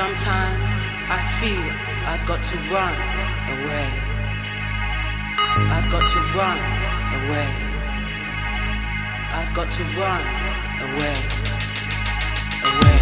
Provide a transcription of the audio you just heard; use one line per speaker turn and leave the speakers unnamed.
Sometimes I feel I've got to run away. I've got to run away. I've got to run away. Away.